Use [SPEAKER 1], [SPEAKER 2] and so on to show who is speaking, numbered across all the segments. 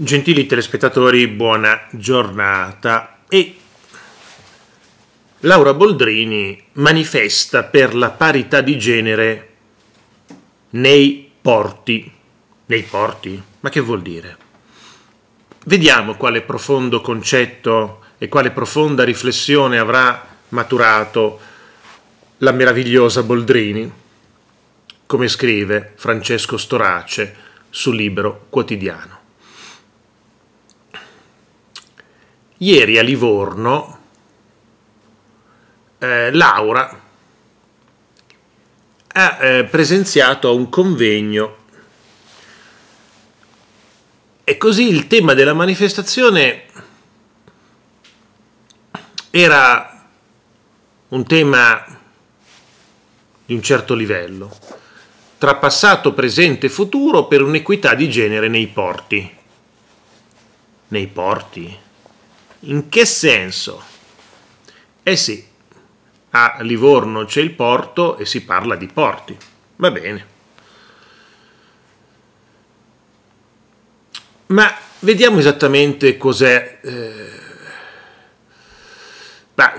[SPEAKER 1] Gentili telespettatori, buona giornata. E Laura Boldrini manifesta per la parità di genere nei porti. Nei porti? Ma che vuol dire? Vediamo quale profondo concetto e quale profonda riflessione avrà maturato la meravigliosa Boldrini, come scrive Francesco Storace su Libero Quotidiano. Ieri a Livorno eh, Laura ha eh, presenziato a un convegno e così il tema della manifestazione era un tema di un certo livello, tra passato, presente e futuro per un'equità di genere nei porti. Nei porti? In che senso? Eh sì, a Livorno c'è il porto e si parla di porti. Va bene. Ma vediamo esattamente cos'è. Eh... Ma,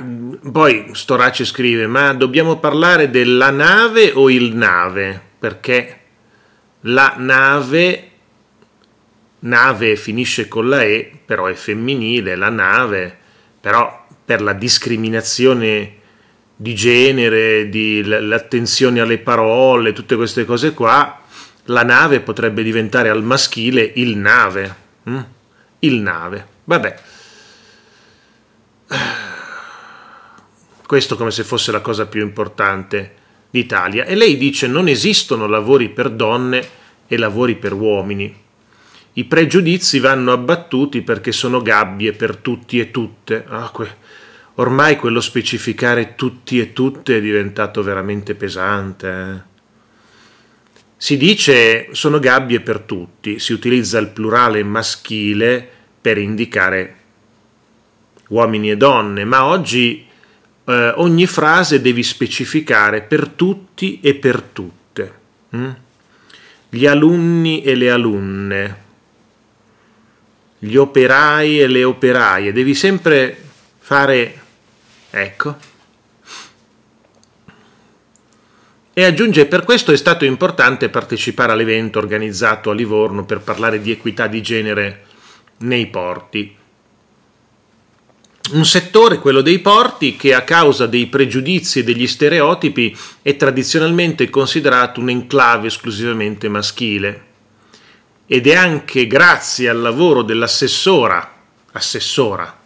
[SPEAKER 1] poi Storace scrive: Ma dobbiamo parlare della nave o il nave? Perché la nave nave finisce con la E, però è femminile, la nave, però per la discriminazione di genere, di l'attenzione alle parole, tutte queste cose qua, la nave potrebbe diventare al maschile il nave. Hm? Il nave. Vabbè. Questo come se fosse la cosa più importante d'Italia. E lei dice non esistono lavori per donne e lavori per uomini. I pregiudizi vanno abbattuti perché sono gabbie per tutti e tutte. Ah, que- ormai quello specificare tutti e tutte è diventato veramente pesante. Eh? Si dice sono gabbie per tutti, si utilizza il plurale maschile per indicare uomini e donne, ma oggi eh, ogni frase devi specificare per tutti e per tutte. Hm? Gli alunni e le alunne, gli operai e le operaie, devi sempre fare, ecco. E aggiunge, per questo è stato importante partecipare all'evento organizzato a Livorno per parlare di equità di genere nei porti. Un settore, quello dei porti, che a causa dei pregiudizi e degli stereotipi è tradizionalmente considerato un enclave esclusivamente maschile ed è anche grazie al lavoro dell'assessora assessora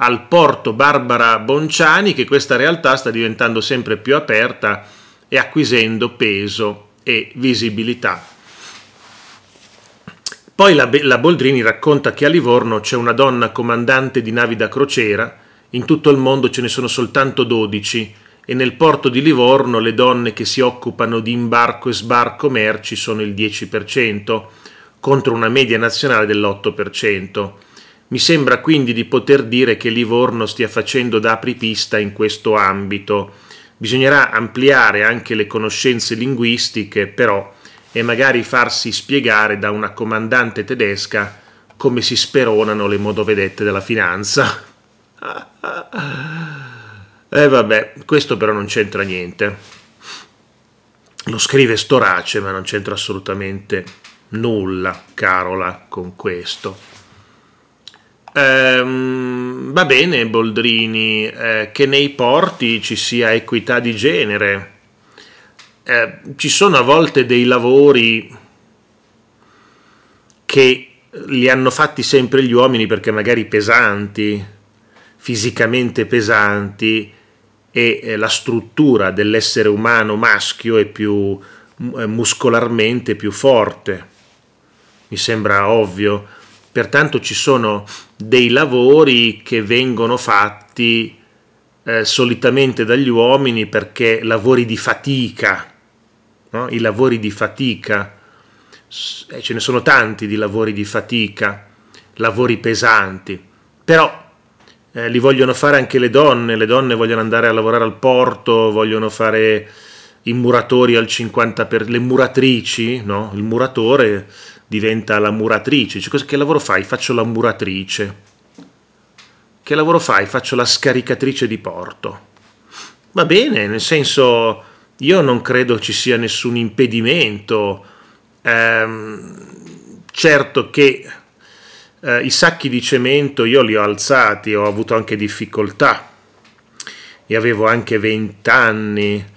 [SPEAKER 1] al porto Barbara Bonciani che questa realtà sta diventando sempre più aperta e acquisendo peso e visibilità. Poi la, la Boldrini racconta che a Livorno c'è una donna comandante di navi da crociera, in tutto il mondo ce ne sono soltanto 12 e nel porto di Livorno le donne che si occupano di imbarco e sbarco merci sono il 10% contro una media nazionale dell'8%. Mi sembra quindi di poter dire che Livorno stia facendo da apripista in questo ambito. Bisognerà ampliare anche le conoscenze linguistiche, però, e magari farsi spiegare da una comandante tedesca come si speronano le modovedette della finanza. E eh vabbè, questo però non c'entra niente. Lo scrive Storace, ma non c'entra assolutamente nulla, Carola, con questo. Ehm, va bene, Boldrini, eh, che nei porti ci sia equità di genere. Eh, ci sono a volte dei lavori che li hanno fatti sempre gli uomini perché magari pesanti, fisicamente pesanti, e eh, la struttura dell'essere umano maschio è più eh, muscolarmente più forte mi sembra ovvio. Pertanto ci sono dei lavori che vengono fatti eh, solitamente dagli uomini perché lavori di fatica, no? i lavori di fatica, eh, ce ne sono tanti di lavori di fatica, lavori pesanti, però eh, li vogliono fare anche le donne, le donne vogliono andare a lavorare al porto, vogliono fare i muratori al 50%, per le muratrici, no? il muratore diventa la muratrice. Cioè, che lavoro fai? Faccio la muratrice. Che lavoro fai? Faccio la scaricatrice di porto. Va bene, nel senso, io non credo ci sia nessun impedimento. Ehm, certo che eh, i sacchi di cemento io li ho alzati, ho avuto anche difficoltà. E avevo anche 20 anni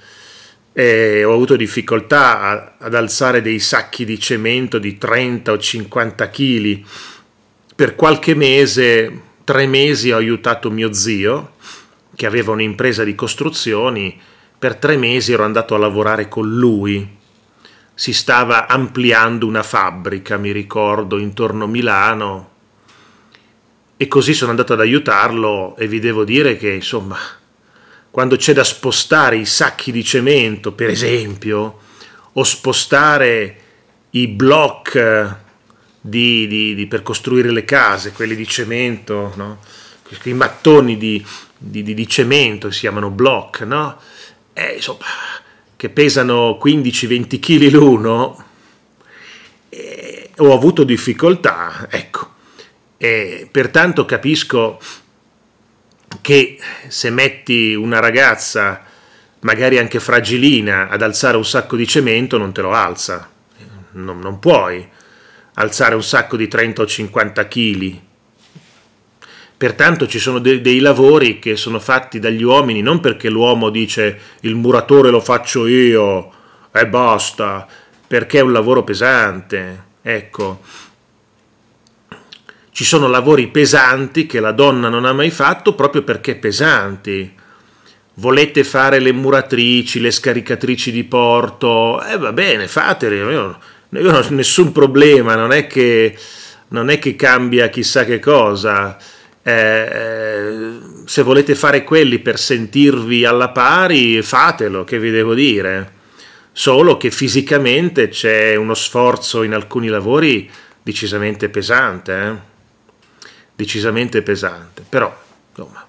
[SPEAKER 1] e ho avuto difficoltà a, ad alzare dei sacchi di cemento di 30 o 50 kg. Per qualche mese, tre mesi, ho aiutato mio zio, che aveva un'impresa di costruzioni. Per tre mesi ero andato a lavorare con lui. Si stava ampliando una fabbrica, mi ricordo, intorno a Milano. E così sono andato ad aiutarlo e vi devo dire che, insomma, quando c'è da spostare i sacchi di cemento, per esempio, o spostare i block di, di, di, per costruire le case, quelli di cemento, no? i mattoni di, di, cemento si chiamano block, no? eh, insomma, che pesano 15-20 kg l'uno, eh, ho avuto difficoltà, ecco. E pertanto capisco che se metti una ragazza, magari anche fragilina, ad alzare un sacco di cemento, non te lo alza. Non, non puoi alzare un sacco di 30 o 50 kg. Pertanto ci sono de- dei lavori che sono fatti dagli uomini non perché l'uomo dice il muratore lo faccio io e basta, perché è un lavoro pesante. Ecco, ci sono lavori pesanti che la donna non ha mai fatto proprio perché pesanti. Volete fare le muratrici, le scaricatrici di porto? Eh va bene, fatele, io, io non ho nessun problema, non è che, non è che cambia chissà che cosa. Eh, se volete fare quelli per sentirvi alla pari, fatelo, che vi devo dire. Solo che fisicamente c'è uno sforzo in alcuni lavori decisamente pesante. Eh? Decisamente pesante. Però, insomma,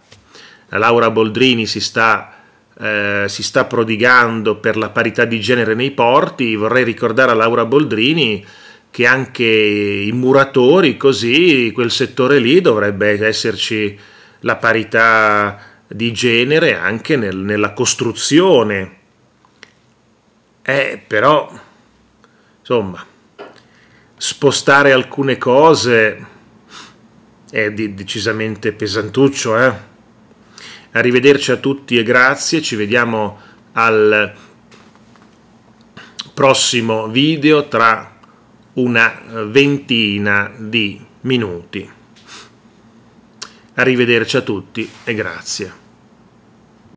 [SPEAKER 1] la Laura Boldrini si sta, eh, si sta prodigando per la parità di genere nei porti. Vorrei ricordare a Laura Boldrini che anche i muratori, così, quel settore lì dovrebbe esserci la parità di genere anche nel, nella costruzione. Eh, però, insomma, spostare alcune cose è decisamente pesantuccio. Eh? Arrivederci a tutti e grazie, ci vediamo al prossimo video tra una ventina di minuti. Arrivederci a tutti e grazie.